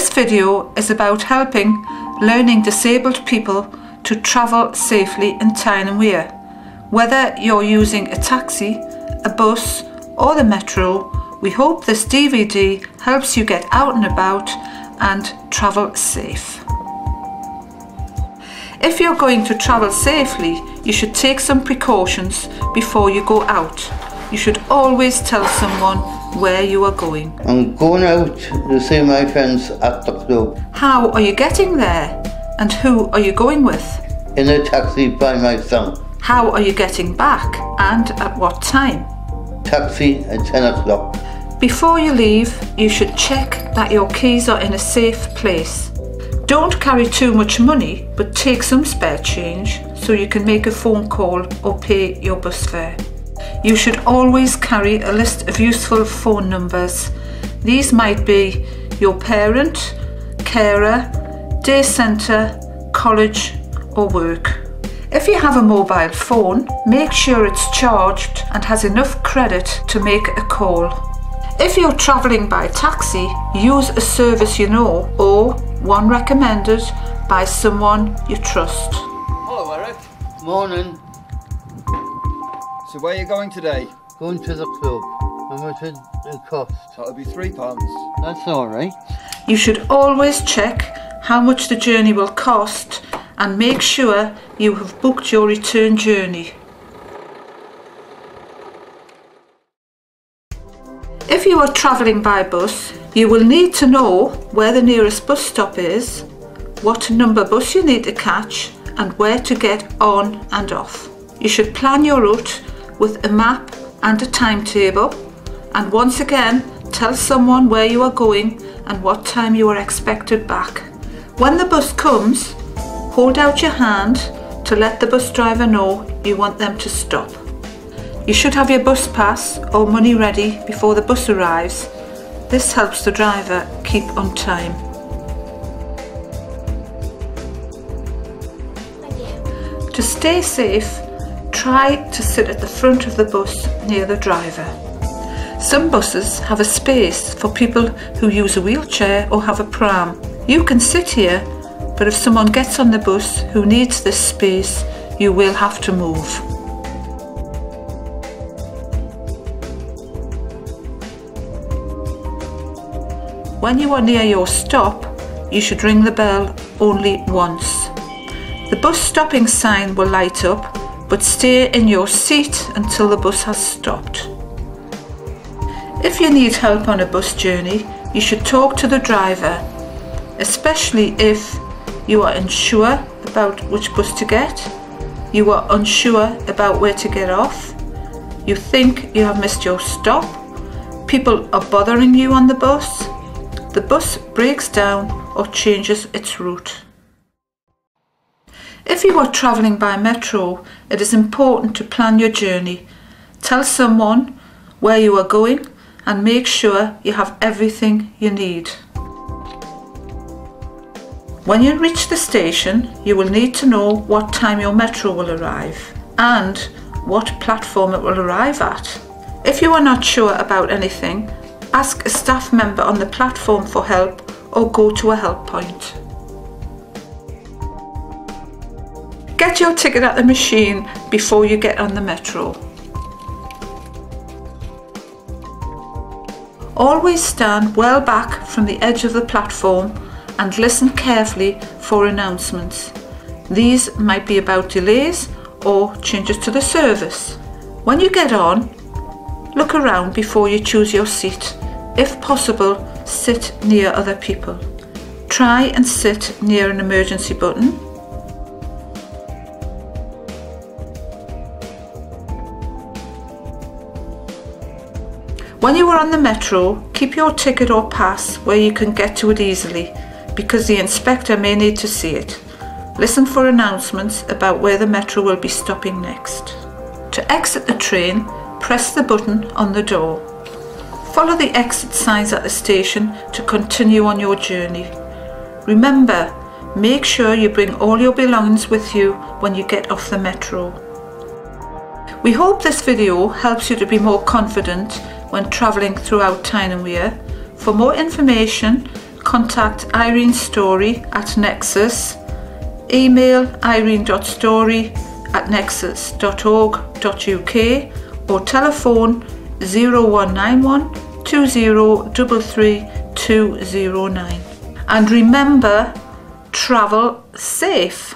This video is about helping learning disabled people to travel safely in Wear. Whether you're using a taxi, a bus or the metro, we hope this DVD helps you get out and about and travel safe. If you're going to travel safely, you should take some precautions before you go out. You should always tell someone where you are going. I'm going out to see my friends at the club How are you getting there? And who are you going with? in a taxi by myself. How are you getting back and at what time? Taxi at 10 o'clock. Before you leave, you should check that your keys are in a safe place. Don't carry too much money, but take some spare change so you can make a phone call or pay your bus fare. You should always carry a list of useful phone numbers. These might be your parent, carer, day centre, college or work. If you have a mobile phone, make sure it's charged and has enough credit to make a call. If you're travelling by taxi, use a service you know or one recommended by someone you trust. Oh, Hello, Eric. Morning, So where are you going today? going to the club. How much it it cost? That'll be three pounds. That's alright. You should always check how much the journey will cost and make sure you have booked your return journey. If you are travelling by bus, you will need to know where the nearest bus stop is, what number bus you need to catch, and where to get on and off. You should plan your route with a map and a timetable, and once again, tell someone where you are going and what time you are expected back. When the bus comes, hold out your hand to let the bus driver know you want them to stop. You should have your bus pass or money ready before the bus arrives. This helps the driver keep on time. To stay safe, try to sit at the front of the bus near the driver. Some buses have a space for people who use a wheelchair or have a pram. You can sit here, but if someone gets on the bus who needs this space, you will have to move. When you are near your stop, you should ring the bell only once. The bus stopping sign will light up, but stay in your seat until the bus has stopped. If you need help on a bus journey, you should talk to the driver, especially if you are unsure about which bus to get, you are unsure about where to get off, you think you have missed your stop, people are bothering you on the bus, the bus breaks down or changes its route. If you are travelling by metro, it is important to plan your journey. Tell someone where you are going and make sure you have everything you need. When you reach the station, you will need to know what time your metro will arrive and what platform it will arrive at. If you are not sure about anything, ask a staff member on the platform for help or go to a help point. Get your ticket at the machine before you get on the metro. Always stand well back from the edge of the platform and listen carefully for announcements. These might be about delays or changes to the service. When you get on, look around before you choose your seat. If possible, sit near other people. Try and sit near an emergency button When you are on the metro, keep your ticket or pass where you can get to it easily because the inspector may need to see it. Listen for announcements about where the metro will be stopping next. To exit the train, press the button on the door. Follow the exit signs at the station to continue on your journey. Remember, make sure you bring all your belongings with you when you get off the metro. We hope this video helps you to be more confident when travelling throughout Tyne and Wear. For more information, contact Irene Story at Nexus, email irene.story at nexus.org.uk or telephone 0191 2033 209. And remember, travel safe.